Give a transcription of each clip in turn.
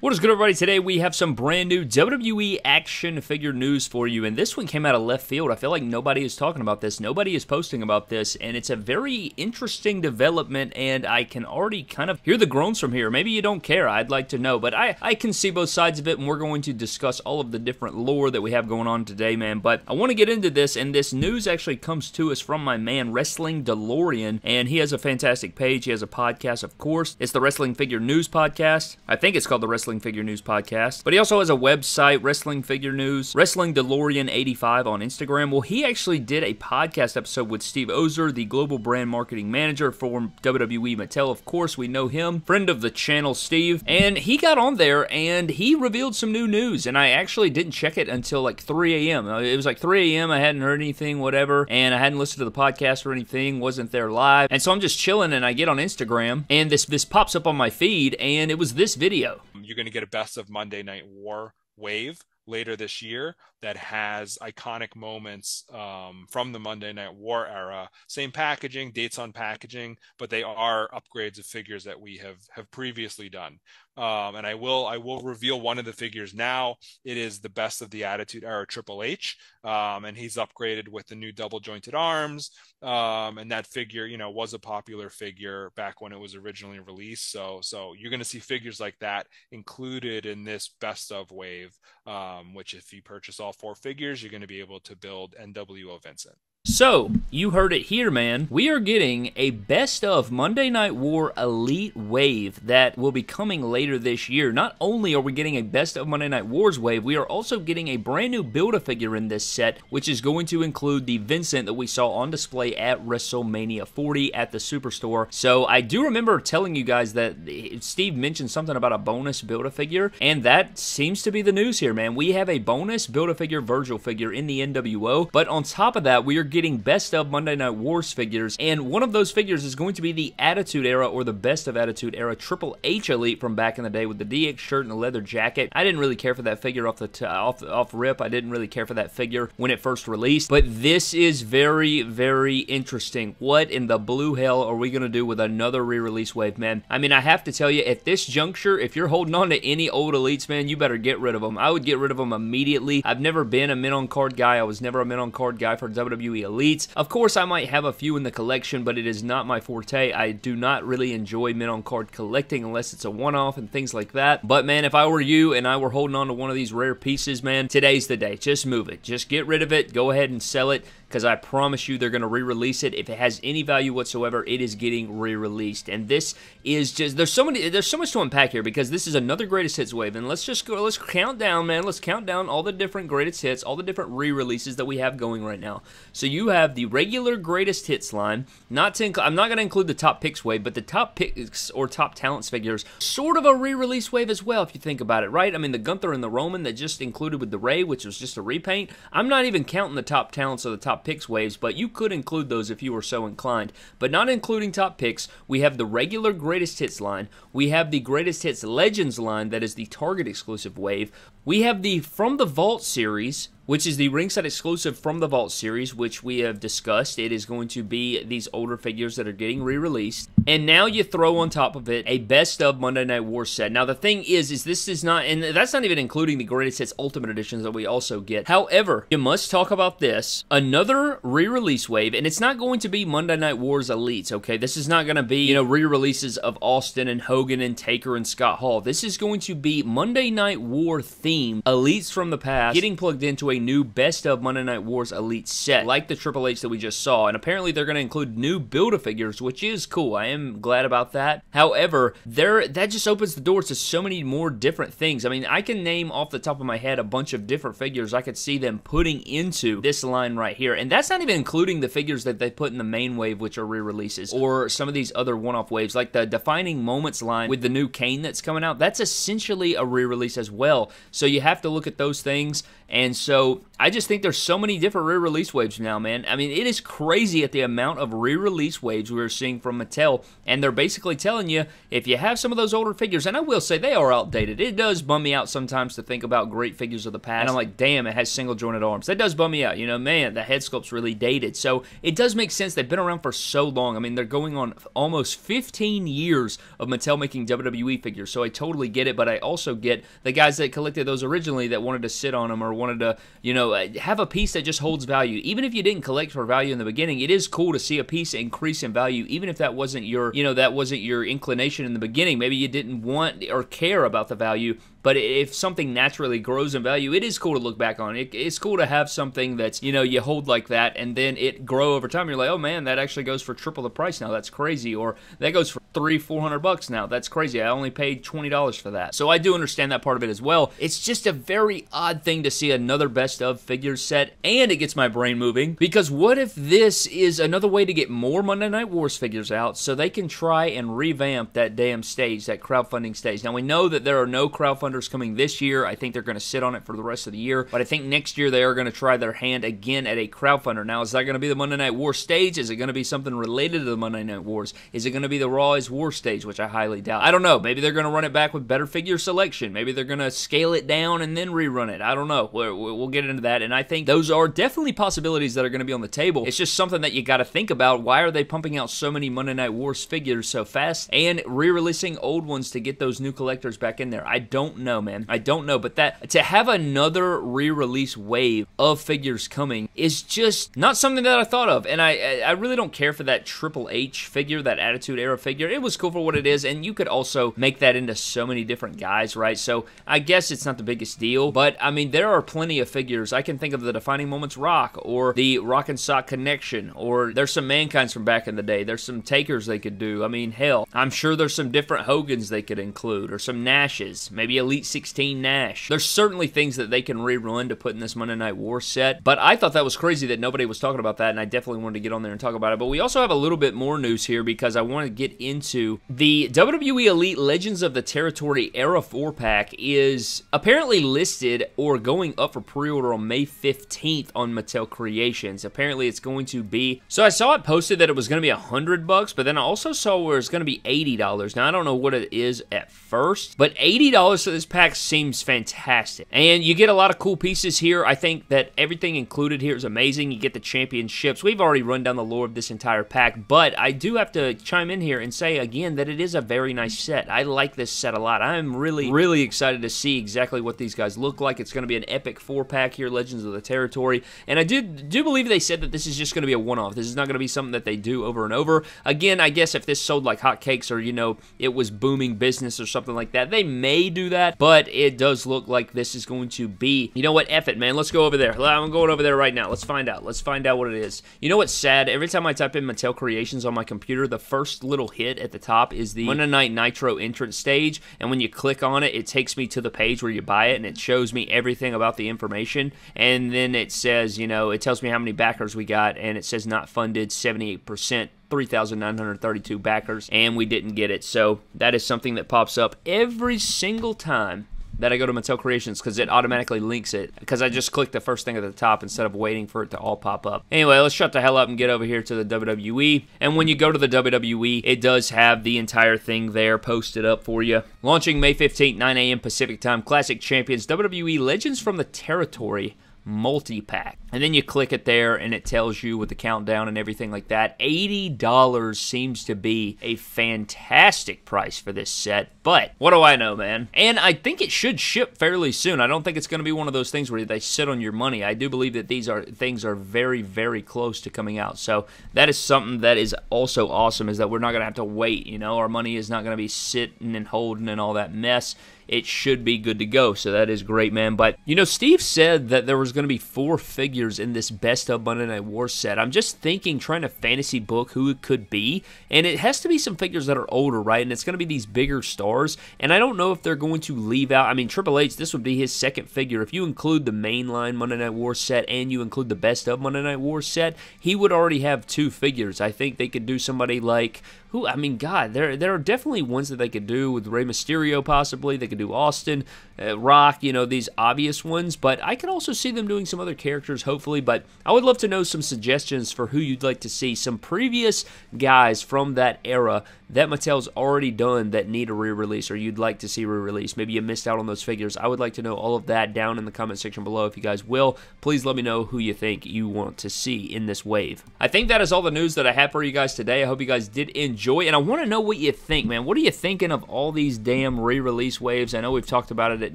What is good, everybody? Today we have some brand new WWE action figure news for you, and this one came out of left field. I feel like nobody is talking about this, nobody is posting about this, and it's a very interesting development, and I can already kind of hear the groans from here. Maybe you don't care, I'd like to know, but I, I can see both sides of it, and we're going to discuss all of the different lore that we have going on today, man. But I want to get into this, and this news actually comes to us from my man, Wrestling DeLorean, and he has a fantastic page. He has a podcast, of course. It's the Wrestling Figure News Podcast. I think it's called the Wrestling Figure News Podcast. But he also has a website, Wrestling Figure News, Wrestling DeLorean85 on Instagram. Well, he actually did a podcast episode with Steve Ozer, the global brand marketing manager for WWE Mattel. Of course, we know him, friend of the channel, Steve. And he got on there and he revealed some new news. And I actually didn't check it until like 3 a.m. Uh, it was like 3 a.m. I hadn't heard anything, whatever. And I hadn't listened to the podcast or anything, wasn't there live. And so I'm just chilling and I get on Instagram and this, this pops up on my feed and it was this video. You're going to get a best of Monday Night War wave later this year that has iconic moments um, from the Monday Night War era. Same packaging, dates on packaging, but they are upgrades of figures that we have have previously done. Um, and I will I will reveal one of the figures now. It is the best of the Attitude Era Triple H, um, and he's upgraded with the new double jointed arms. Um, and that figure, you know, was a popular figure back when it was originally released. So so you're going to see figures like that included in this best of wave. Um, which if you purchase all four figures, you're going to be able to build NWO Vincent. So, you heard it here, man. We are getting a best of Monday Night War Elite wave that will be coming later this year. Not only are we getting a best of Monday Night Wars wave, we are also getting a brand new build a figure in this set, which is going to include the Vincent that we saw on display at WrestleMania 40 at the Superstore. So, I do remember telling you guys that Steve mentioned something about a bonus build a figure, and that seems to be the news here, man. We have a bonus build a figure Virgil figure in the NWO, but on top of that, we are getting best of Monday Night Wars figures, and one of those figures is going to be the Attitude Era or the best of Attitude Era Triple H Elite from back in the day with the DX shirt and the leather jacket. I didn't really care for that figure off the t- off off rip. I didn't really care for that figure when it first released, but this is very very interesting. What in the blue hell are we gonna do with another re-release wave, man? I mean, I have to tell you, at this juncture, if you're holding on to any old elites, man, you better get rid of them. I would get rid of them immediately. I've never been a min on card guy. I was never a min on card guy for WWE Elites. Of course, I might have a few in the collection, but it is not my forte. I do not really enjoy min on card collecting unless it's a one off and things like that. But man, if I were you and I were holding on to one of these rare pieces, man, today's the day. Just move it. Just get rid of it. Go ahead and sell it because I promise you they're going to re-release it. If it has any value whatsoever, it is getting re-released. And this is just there's so many there's so much to unpack here because this is another greatest hits wave. And let's just go let's count down, man. Let's count down all the different greatest hits, all the different re-releases that we have going right now. So you have the regular greatest hits line. Not to I'm not going to include the top picks wave, but the top picks or top talents figures, sort of a re-release wave as well if you think about it, right? I mean the Gunther and the Roman that just included with the Ray, which was just a repaint. I'm not even counting the top talents or the top picks waves, but you could include those if you were so inclined. But not including top picks, we have the regular greatest hits line. We have the greatest hits legends line that is the Target exclusive wave. We have the From the Vault series, which is the ringside exclusive from the Vault series, which we have discussed. It is going to be these older figures that are getting re-released. And now you throw on top of it a best of Monday Night War set. Now the thing is, is this is not, and that's not even including the greatest hits ultimate editions that we also get. However, you must talk about this. Another re-release wave, and it's not going to be Monday Night Wars Elites, okay? This is not going to be, you know, re-releases of Austin and Hogan and Taker and Scott Hall. This is going to be Monday Night War theme, Elites from the past, getting plugged into a new best of Monday Night Wars Elite set, like the Triple H that we just saw. And apparently they're going to include new Build-A-Figures, which is cool. I am glad about that. However, there that just opens the doors to so many more different things. I mean, I can name off the top of my head a bunch of different figures I could see them putting into this line right here. And that's not even including the figures that they put in the main wave, which are re-releases, or some of these other one-off waves, like the Defining Moments line with the new Kane that's coming out. That's essentially a re-release as well. So you have to look at those things And so I just think there's so many different re-release waves now, man. I mean, it is crazy at the amount of re-release waves we're seeing from Mattel, and they're basically telling you if you have some of those older figures, and I will say they are outdated. It does bum me out sometimes to think about great figures of the past. And I'm like, damn, it has single jointed arms. That does bum me out. You know, man, the head sculpt's really dated. So it does make sense. They've been around for so long. I mean, they're going on almost 15 years of Mattel making WWE figures. So I totally get it, but I also get the guys that collected those originally that wanted to sit on them or wanted to, you know, uh, have a piece that just holds value. Even if you didn't collect for value in the beginning, it is cool to see a piece increase in value, even if that wasn't your, you know, that wasn't your inclination in the beginning. Maybe you didn't want or care about the value, but if something naturally grows in value, it is cool to look back on. It, it's cool to have something that's, you know, you hold like that and then it grow over time. You're like, oh man, that actually goes for triple the price now. That's crazy. Or that goes for three, four hundred bucks now. That's crazy. I only paid $20 for that. So I do understand that part of it as well. It's just a very odd thing to see another best of figures set and it gets my brain moving because what if this is another way to get more Monday Night Wars figures out so they can try and revamp that damn stage, that crowdfunding stage. Now we know that there are no crowdfunding coming this year. I think they're going to sit on it for the rest of the year. But I think next year they are going to try their hand again at a crowdfunder. Now, is that going to be the Monday Night War stage? Is it going to be something related to the Monday Night Wars? Is it going to be the Raw is War stage, which I highly doubt? I don't know. Maybe they're going to run it back with better figure selection. Maybe they're going to scale it down and then rerun it. I don't know. We'll get into that. And I think those are definitely possibilities that are going to be on the table. It's just something that you got to think about. Why are they pumping out so many Monday Night Wars figures so fast and re releasing old ones to get those new collectors back in there? I don't know, man. I don't know, but that to have another re-release wave of figures coming is just not something that I thought of, and I I really don't care for that Triple H figure, that Attitude Era figure. It was cool for what it is, and you could also make that into so many different guys, right? So I guess it's not the biggest deal, but I mean there are plenty of figures. I can think of the Defining Moments Rock or the Rock and Sock Connection, or there's some Mankind's from back in the day. There's some Takers they could do. I mean, hell, I'm sure there's some different Hogans they could include, or some Nashes, maybe Elite 16 Nash. There's certainly things that they can rerun to put in this Monday Night War set, but I thought that was crazy that nobody was talking about that, and I definitely wanted to get on there and talk about it. But we also have a little bit more news here because I want to get into the WWE Elite Legends of the Territory Era 4 pack is apparently listed or going up for pre-order on May 15th on Mattel Creations. Apparently it's going to be, so I saw it posted that it was going to be 100 bucks, but then I also saw where it's going to be $80. Now I don't know what it is at first, but $80 for this pack seems fantastic. And you get a lot of cool pieces here. I think that everything included here is amazing. You get the championships. We've already run down the lore of this entire pack, but I do have to chime in here and say again that it is a very nice set. I like this set a lot. I'm really, really excited to see exactly what these guys look like. It's going to be an epic four pack here, Legends of the Territory. And I do, do believe they said that this is just going to be a one off. This is not going to be something that they do over and over. Again, I guess if this sold like hotcakes or, you know, it was booming business or something like that, they may do that, but it does look like this is going to be. You know what? F it, man. Let's go over there. I'm going over there right now. Let's find out. Let's find out what it is. You know what's sad? Every time I type in Mattel Creations on my computer, the first little hit at the top is the Monday Night Nitro entrance stage, and when you click on it, it takes me to the page where you buy it, and it shows me everything about the information, and then it says, you know, it tells me how many backers we got, and it says not funded 78%. 3,932 backers, and we didn't get it. So that is something that pops up every single time that I go to Mattel Creations because it automatically links it because I just click the first thing at the top instead of waiting for it to all pop up. Anyway, let's shut the hell up and get over here to the WWE. And when you go to the WWE, it does have the entire thing there posted up for you. Launching May 15th, 9 a.m. Pacific Time, Classic Champions WWE Legends from the Territory multi-pack. And then you click it there and it tells you with the countdown and everything like that $80 seems to be a fantastic price for this set but what do i know man? And i think it should ship fairly soon. I don't think it's going to be one of those things where they sit on your money. I do believe that these are things are very very close to coming out. So that is something that is also awesome is that we're not going to have to wait you know? Our money is not going to be sitting and holding and all that mess it should be good to go. So that is great, man. But, you know, Steve said that there was going to be four figures in this best of Monday Night War set. I'm just thinking, trying to fantasy book who it could be. And it has to be some figures that are older, right? And it's going to be these bigger stars. And I don't know if they're going to leave out. I mean, Triple H, this would be his second figure. If you include the mainline Monday Night War set and you include the best of Monday Night War set, he would already have two figures. I think they could do somebody like who I mean, God, there there are definitely ones that they could do with Rey Mysterio, possibly. They could do Austin, uh, Rock, you know, these obvious ones, but I can also see them doing some other characters, hopefully. But I would love to know some suggestions for who you'd like to see, some previous guys from that era that Mattel's already done that need a re release or you'd like to see re release. Maybe you missed out on those figures. I would like to know all of that down in the comment section below if you guys will. Please let me know who you think you want to see in this wave. I think that is all the news that I have for you guys today. I hope you guys did enjoy, and I want to know what you think, man. What are you thinking of all these damn re release waves? I know we've talked about it at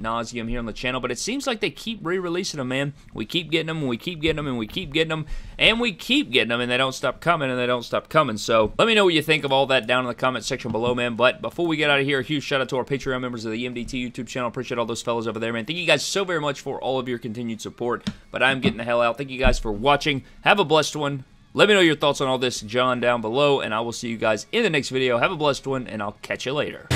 nauseum here on the channel, but it seems like they keep re releasing them, man. We keep getting them, and we keep getting them, and we keep getting them, and we keep getting them, and they don't stop coming, and they don't stop coming. So let me know what you think of all that down in the comment section below, man. But before we get out of here, a huge shout out to our Patreon members of the MDT YouTube channel. Appreciate all those fellas over there, man. Thank you guys so very much for all of your continued support. But I'm getting the hell out. Thank you guys for watching. Have a blessed one. Let me know your thoughts on all this, John, down below, and I will see you guys in the next video. Have a blessed one, and I'll catch you later.